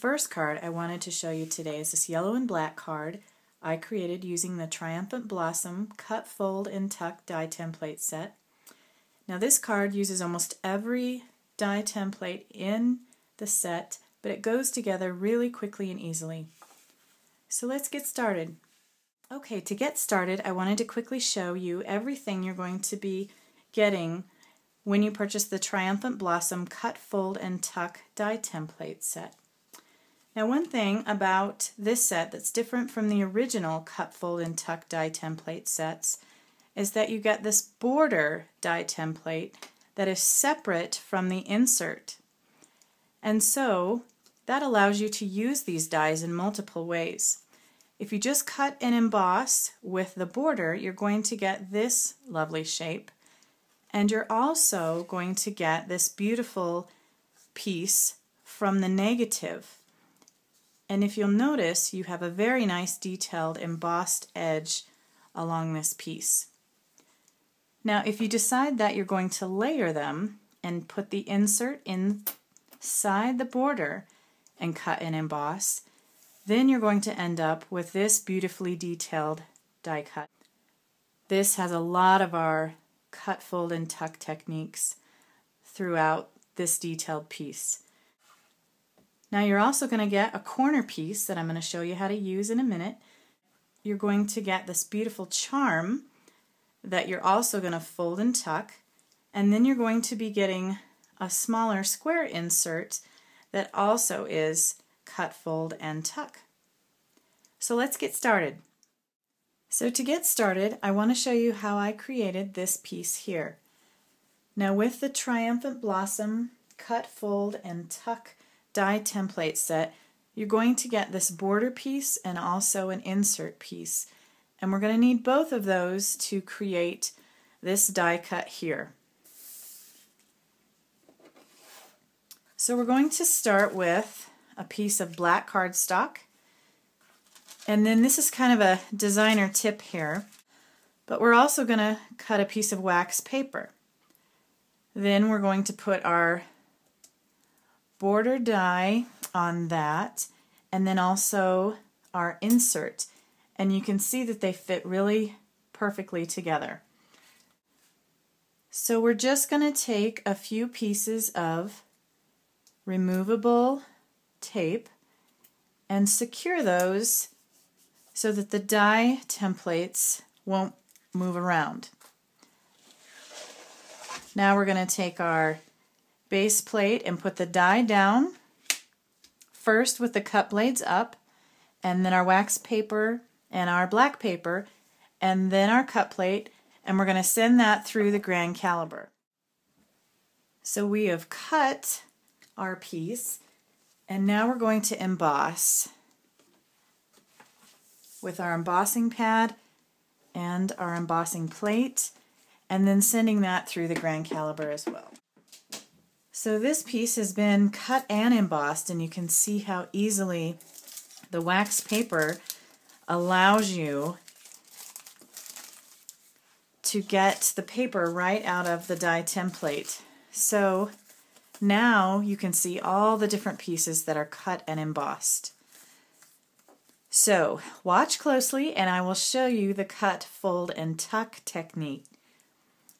First card I wanted to show you today is this yellow and black card I created using the Triumphant Blossom Cut, Fold, and Tuck die template set. Now this card uses almost every die template in the set, but it goes together really quickly and easily. So let's get started. Okay, to get started, I wanted to quickly show you everything you're going to be getting when you purchase the Triumphant Blossom Cut, Fold, and Tuck die template set. Now one thing about this set that's different from the original cut, fold, and tuck die template sets is that you get this border die template that is separate from the insert. And so that allows you to use these dies in multiple ways. If you just cut and emboss with the border, you're going to get this lovely shape. And you're also going to get this beautiful piece from the negative. And if you'll notice, you have a very nice detailed embossed edge along this piece. Now, if you decide that you're going to layer them and put the insert inside the border and cut and emboss, then you're going to end up with this beautifully detailed die cut. This has a lot of our cut, fold, and tuck techniques throughout this detailed piece. Now you're also going to get a corner piece that I'm going to show you how to use in a minute. You're going to get this beautiful charm that you're also going to fold and tuck and then you're going to be getting a smaller square insert that also is cut, fold, and tuck. So let's get started. So to get started, I want to show you how I created this piece here. Now with the Triumphant Blossom cut, fold, and tuck die template set, you're going to get this border piece and also an insert piece. And we're going to need both of those to create this die cut here. So we're going to start with a piece of black cardstock. And then this is kind of a designer tip here. But we're also going to cut a piece of wax paper. Then we're going to put our border die on that and then also our insert and you can see that they fit really perfectly together. So we're just going to take a few pieces of removable tape and secure those so that the die templates won't move around. Now we're going to take our base plate and put the die down first with the cut blades up and then our wax paper and our black paper and then our cut plate and we're going to send that through the Grand Calibur. So we have cut our piece and now we're going to emboss with our embossing pad and our embossing plate and then sending that through the Grand Calibur as well. So this piece has been cut and embossed and you can see how easily the wax paper allows you to get the paper right out of the die template. So now you can see all the different pieces that are cut and embossed. So watch closely and I will show you the cut, fold, and tuck technique.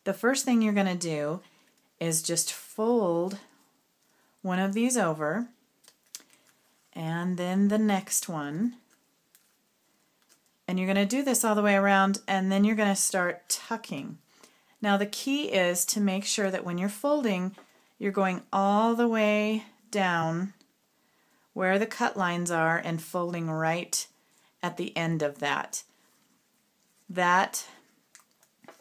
The first thing you're going to do is just fold one of these over and then the next one and you're going to do this all the way around and then you're going to start tucking. Now the key is to make sure that when you're folding you're going all the way down where the cut lines are and folding right at the end of that. That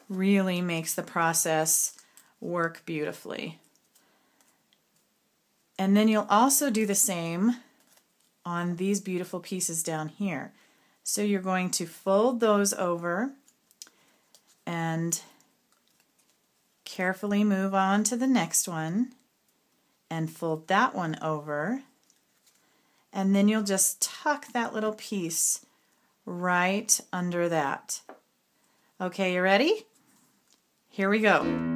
really makes the process work beautifully. And then you'll also do the same on these beautiful pieces down here. So you're going to fold those over and carefully move on to the next one and fold that one over and then you'll just tuck that little piece right under that. Okay, you ready? Here we go.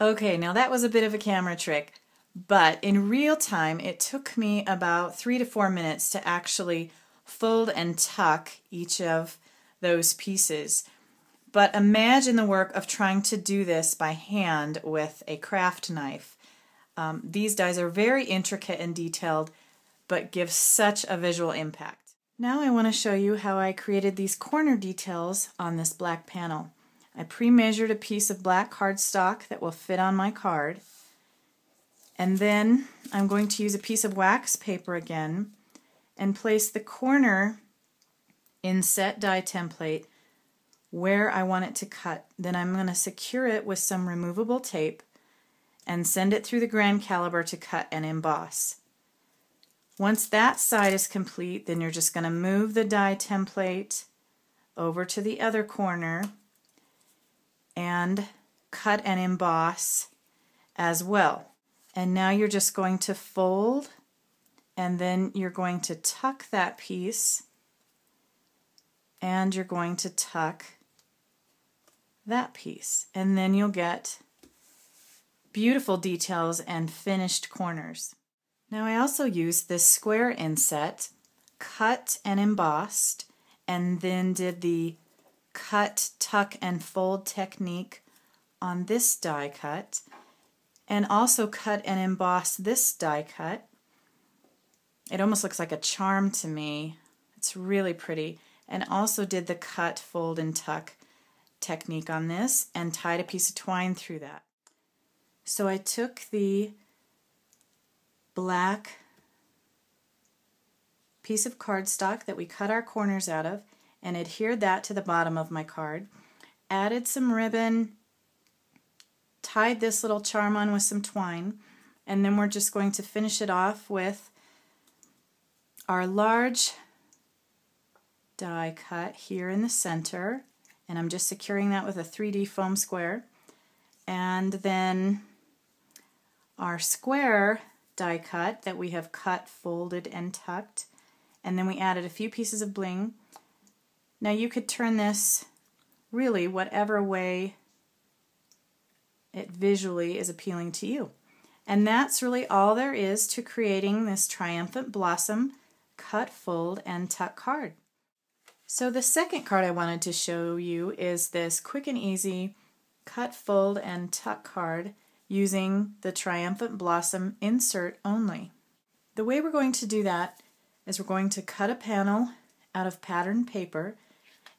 Okay, now that was a bit of a camera trick, but in real time it took me about three to four minutes to actually fold and tuck each of those pieces. But imagine the work of trying to do this by hand with a craft knife. Um, these dies are very intricate and detailed, but give such a visual impact. Now I want to show you how I created these corner details on this black panel. I pre-measured a piece of black cardstock that will fit on my card. And then I'm going to use a piece of wax paper again and place the corner inset die template where I want it to cut. Then I'm going to secure it with some removable tape and send it through the Grand Calibur to cut and emboss. Once that side is complete, then you're just going to move the die template over to the other corner and cut and emboss as well. And now you're just going to fold and then you're going to tuck that piece and you're going to tuck that piece and then you'll get beautiful details and finished corners. Now I also used this square inset, cut and embossed, and then did the cut, tuck, and fold technique on this die cut, and also cut and emboss this die cut. It almost looks like a charm to me. It's really pretty. And also did the cut, fold, and tuck technique on this and tied a piece of twine through that. So I took the black piece of cardstock that we cut our corners out of and adhered that to the bottom of my card. Added some ribbon, tied this little charm on with some twine, and then we're just going to finish it off with our large die cut here in the center, and I'm just securing that with a 3D foam square. And then our square die cut that we have cut, folded, and tucked. And then we added a few pieces of bling. Now you could turn this really whatever way it visually is appealing to you. And that's really all there is to creating this Triumphant Blossom cut, fold, and tuck card. So the second card I wanted to show you is this quick and easy cut, fold, and tuck card using the Triumphant Blossom insert only. The way we're going to do that is we're going to cut a panel out of pattern paper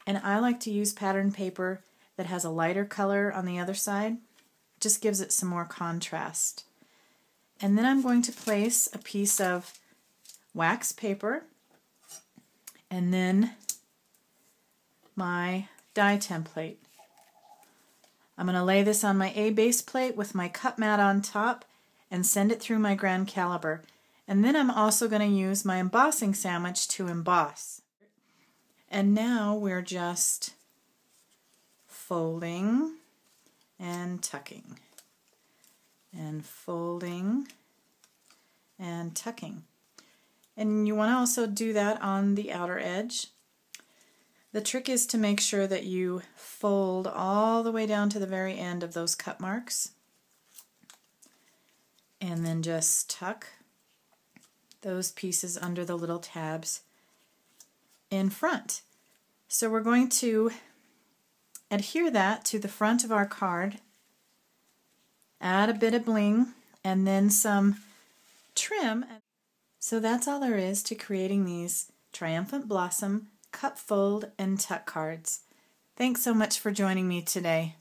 and I like to use pattern paper that has a lighter color on the other side. Just gives it some more contrast. And then I'm going to place a piece of wax paper and then my die template. I'm going to lay this on my A base plate with my cut mat on top and send it through my Grand Calibur. And then I'm also going to use my embossing sandwich to emboss. And now we're just folding and tucking and folding and tucking. And you want to also do that on the outer edge. The trick is to make sure that you fold all the way down to the very end of those cut marks and then just tuck those pieces under the little tabs in front. So we're going to adhere that to the front of our card, add a bit of bling, and then some trim. So that's all there is to creating these Triumphant Blossom Cut fold and tuck cards. Thanks so much for joining me today.